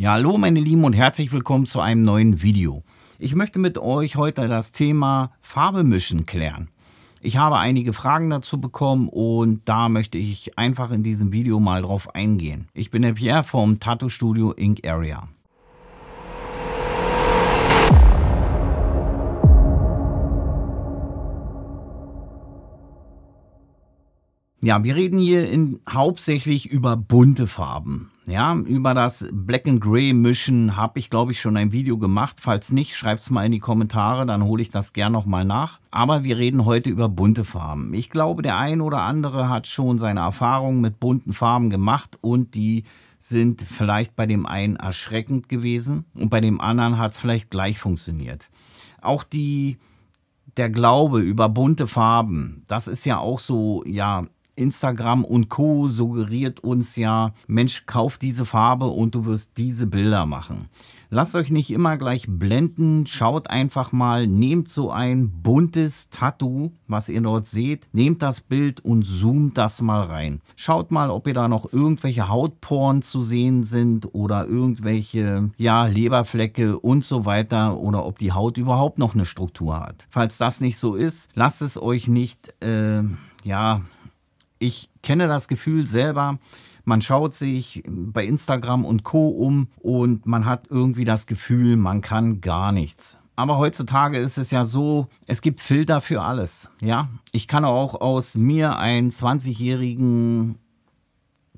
Ja, hallo meine Lieben und herzlich willkommen zu einem neuen Video. Ich möchte mit euch heute das Thema Farbe mischen klären. Ich habe einige Fragen dazu bekommen und da möchte ich einfach in diesem Video mal drauf eingehen. Ich bin der Pierre vom Tattoo Studio Ink Area. Ja, wir reden hier in, hauptsächlich über bunte Farben. Ja, über das Black and Gray Mischen habe ich, glaube ich, schon ein Video gemacht. Falls nicht, schreibt es mal in die Kommentare, dann hole ich das gern nochmal nach. Aber wir reden heute über bunte Farben. Ich glaube, der ein oder andere hat schon seine Erfahrungen mit bunten Farben gemacht und die sind vielleicht bei dem einen erschreckend gewesen und bei dem anderen hat es vielleicht gleich funktioniert. Auch die der Glaube über bunte Farben, das ist ja auch so, ja, Instagram und Co. suggeriert uns ja, Mensch, kauf diese Farbe und du wirst diese Bilder machen. Lasst euch nicht immer gleich blenden, schaut einfach mal, nehmt so ein buntes Tattoo, was ihr dort seht, nehmt das Bild und zoomt das mal rein. Schaut mal, ob ihr da noch irgendwelche Hautporen zu sehen sind oder irgendwelche, ja, Leberflecke und so weiter oder ob die Haut überhaupt noch eine Struktur hat. Falls das nicht so ist, lasst es euch nicht, äh, ja, ich kenne das Gefühl selber, man schaut sich bei Instagram und Co um und man hat irgendwie das Gefühl, man kann gar nichts. Aber heutzutage ist es ja so, es gibt Filter für alles. Ja, ich kann auch aus mir einen 20-jährigen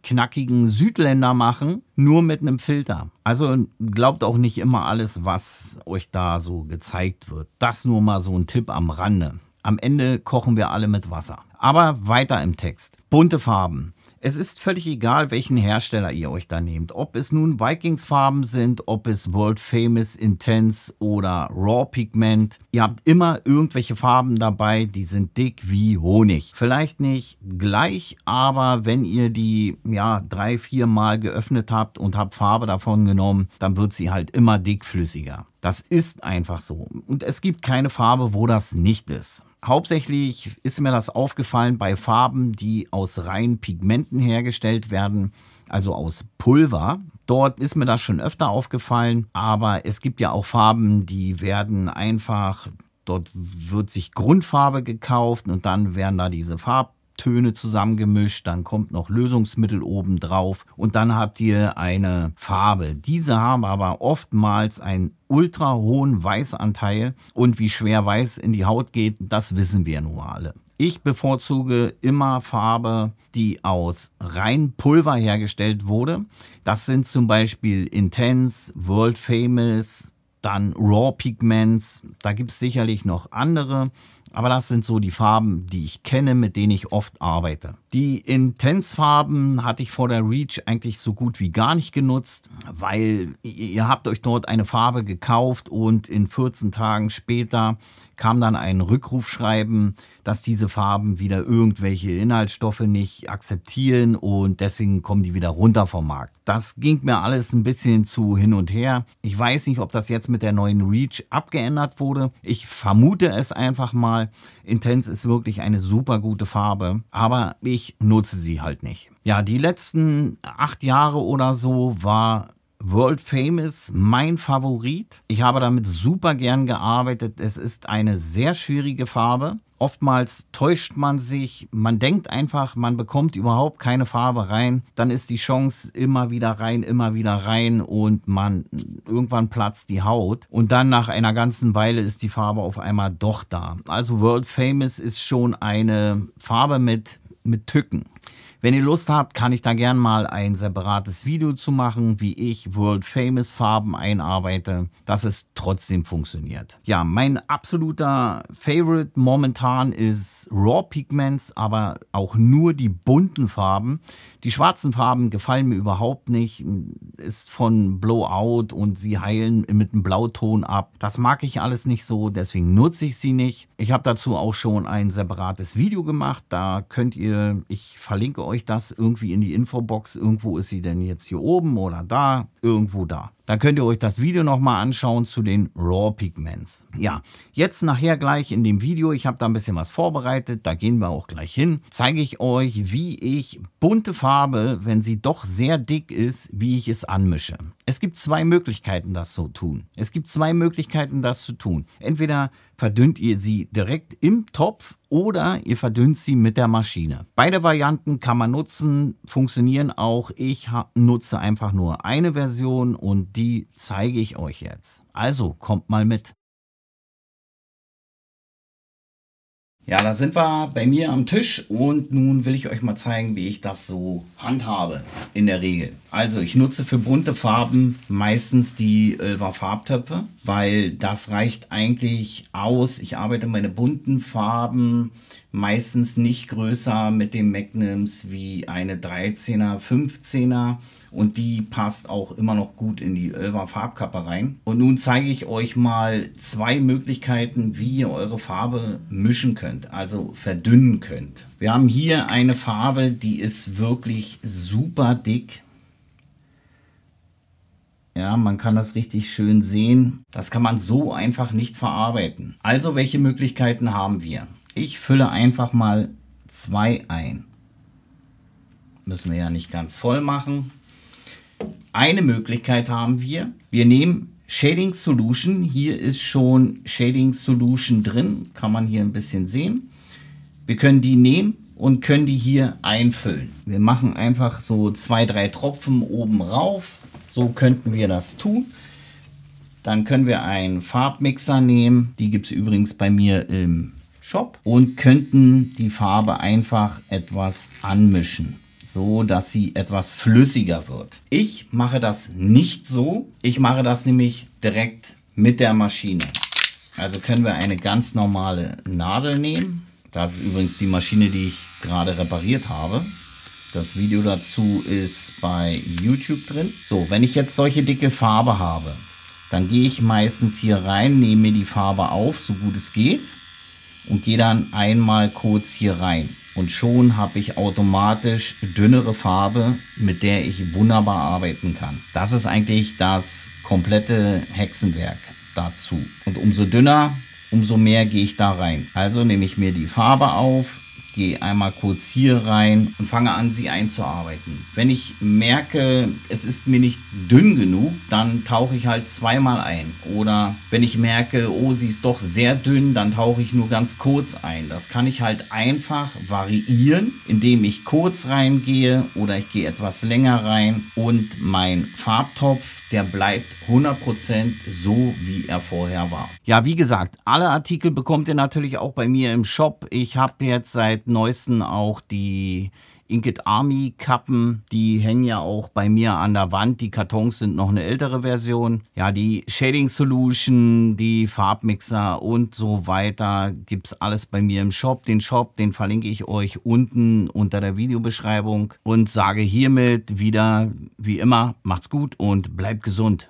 knackigen Südländer machen, nur mit einem Filter. Also glaubt auch nicht immer alles, was euch da so gezeigt wird. Das nur mal so ein Tipp am Rande. Am Ende kochen wir alle mit Wasser. Aber weiter im Text. Bunte Farben. Es ist völlig egal, welchen Hersteller ihr euch da nehmt. Ob es nun Vikings Farben sind, ob es World Famous Intense oder Raw Pigment. Ihr habt immer irgendwelche Farben dabei, die sind dick wie Honig. Vielleicht nicht gleich, aber wenn ihr die ja drei, vier Mal geöffnet habt und habt Farbe davon genommen, dann wird sie halt immer dickflüssiger. Das ist einfach so. Und es gibt keine Farbe, wo das nicht ist. Hauptsächlich ist mir das aufgefallen bei Farben, die aus reinen Pigmenten hergestellt werden, also aus Pulver. Dort ist mir das schon öfter aufgefallen, aber es gibt ja auch Farben, die werden einfach, dort wird sich Grundfarbe gekauft und dann werden da diese Farb Töne zusammengemischt, dann kommt noch Lösungsmittel oben drauf und dann habt ihr eine Farbe. Diese haben aber oftmals einen ultra hohen Weißanteil und wie schwer Weiß in die Haut geht, das wissen wir nun alle. Ich bevorzuge immer Farbe, die aus rein Pulver hergestellt wurde. Das sind zum Beispiel Intense, World Famous, dann Raw Pigments. Da gibt es sicherlich noch andere. Aber das sind so die Farben, die ich kenne, mit denen ich oft arbeite. Die Intensfarben hatte ich vor der Reach eigentlich so gut wie gar nicht genutzt, weil ihr habt euch dort eine Farbe gekauft und in 14 Tagen später kam dann ein Rückrufschreiben, dass diese Farben wieder irgendwelche Inhaltsstoffe nicht akzeptieren und deswegen kommen die wieder runter vom Markt. Das ging mir alles ein bisschen zu hin und her. Ich weiß nicht, ob das jetzt mit der neuen Reach abgeändert wurde. Ich vermute es einfach mal. Intense ist wirklich eine super gute Farbe, aber ich nutze sie halt nicht. Ja, die letzten acht Jahre oder so war World Famous mein Favorit. Ich habe damit super gern gearbeitet. Es ist eine sehr schwierige Farbe. Oftmals täuscht man sich, man denkt einfach, man bekommt überhaupt keine Farbe rein. Dann ist die Chance immer wieder rein, immer wieder rein und man irgendwann platzt die Haut. Und dann nach einer ganzen Weile ist die Farbe auf einmal doch da. Also World Famous ist schon eine Farbe mit, mit Tücken. Wenn ihr Lust habt, kann ich da gern mal ein separates Video zu machen, wie ich World Famous Farben einarbeite, dass es trotzdem funktioniert. Ja, mein absoluter Favorite momentan ist Raw Pigments, aber auch nur die bunten Farben. Die schwarzen Farben gefallen mir überhaupt nicht. Ist von Blowout und sie heilen mit einem Blauton ab. Das mag ich alles nicht so, deswegen nutze ich sie nicht. Ich habe dazu auch schon ein separates Video gemacht. Da könnt ihr, ich verlinke euch das irgendwie in die Infobox. Irgendwo ist sie denn jetzt hier oben oder da, irgendwo da. Dann könnt ihr euch das Video nochmal anschauen zu den Raw Pigments. Ja, jetzt nachher gleich in dem Video, ich habe da ein bisschen was vorbereitet, da gehen wir auch gleich hin, zeige ich euch, wie ich bunte Farbe, wenn sie doch sehr dick ist, wie ich es anmische. Es gibt zwei Möglichkeiten, das zu tun. Es gibt zwei Möglichkeiten, das zu tun. Entweder verdünnt ihr sie direkt im Topf oder ihr verdünnt sie mit der Maschine. Beide Varianten kann man nutzen, funktionieren auch. Ich nutze einfach nur eine Version und die zeige ich euch jetzt. Also kommt mal mit. Ja, da sind wir bei mir am Tisch und nun will ich euch mal zeigen, wie ich das so handhabe in der Regel. Also ich nutze für bunte Farben meistens die Ölver Farbtöpfe, weil das reicht eigentlich aus. Ich arbeite meine bunten Farben meistens nicht größer mit den Magnums wie eine 13er, 15er und die passt auch immer noch gut in die Ölver Farbkappe rein. Und nun zeige ich euch mal zwei Möglichkeiten, wie ihr eure Farbe mischen könnt, also verdünnen könnt. Wir haben hier eine Farbe, die ist wirklich super dick. Ja, man kann das richtig schön sehen. Das kann man so einfach nicht verarbeiten. Also welche Möglichkeiten haben wir? Ich fülle einfach mal zwei ein. Müssen wir ja nicht ganz voll machen. Eine Möglichkeit haben wir. Wir nehmen Shading Solution. Hier ist schon Shading Solution drin. Kann man hier ein bisschen sehen. Wir können die nehmen und können die hier einfüllen. Wir machen einfach so zwei, drei Tropfen oben rauf. So könnten wir das tun. Dann können wir einen Farbmixer nehmen. Die gibt es übrigens bei mir im Shop und könnten die Farbe einfach etwas anmischen so dass sie etwas flüssiger wird. Ich mache das nicht so. Ich mache das nämlich direkt mit der Maschine. Also können wir eine ganz normale Nadel nehmen. Das ist übrigens die Maschine, die ich gerade repariert habe. Das Video dazu ist bei YouTube drin. So, wenn ich jetzt solche dicke Farbe habe, dann gehe ich meistens hier rein, nehme mir die Farbe auf, so gut es geht und gehe dann einmal kurz hier rein. Und schon habe ich automatisch dünnere Farbe, mit der ich wunderbar arbeiten kann. Das ist eigentlich das komplette Hexenwerk dazu. Und umso dünner, umso mehr gehe ich da rein. Also nehme ich mir die Farbe auf, gehe einmal kurz hier rein und fange an, sie einzuarbeiten. Wenn ich merke, es ist mir nicht dünn genug, dann tauche ich halt zweimal ein. Oder wenn ich merke, oh, sie ist doch sehr dünn, dann tauche ich nur ganz kurz ein. Das kann ich halt einfach variieren, indem ich kurz reingehe oder ich gehe etwas länger rein und mein Farbtopf der bleibt 100% so, wie er vorher war. Ja, wie gesagt, alle Artikel bekommt ihr natürlich auch bei mir im Shop. Ich habe jetzt seit neuestem auch die Inked Army Kappen, die hängen ja auch bei mir an der Wand. Die Kartons sind noch eine ältere Version. Ja, die Shading Solution, die Farbmixer und so weiter gibt's alles bei mir im Shop. Den Shop, den verlinke ich euch unten unter der Videobeschreibung und sage hiermit wieder, wie immer, macht's gut und bleibt gesund.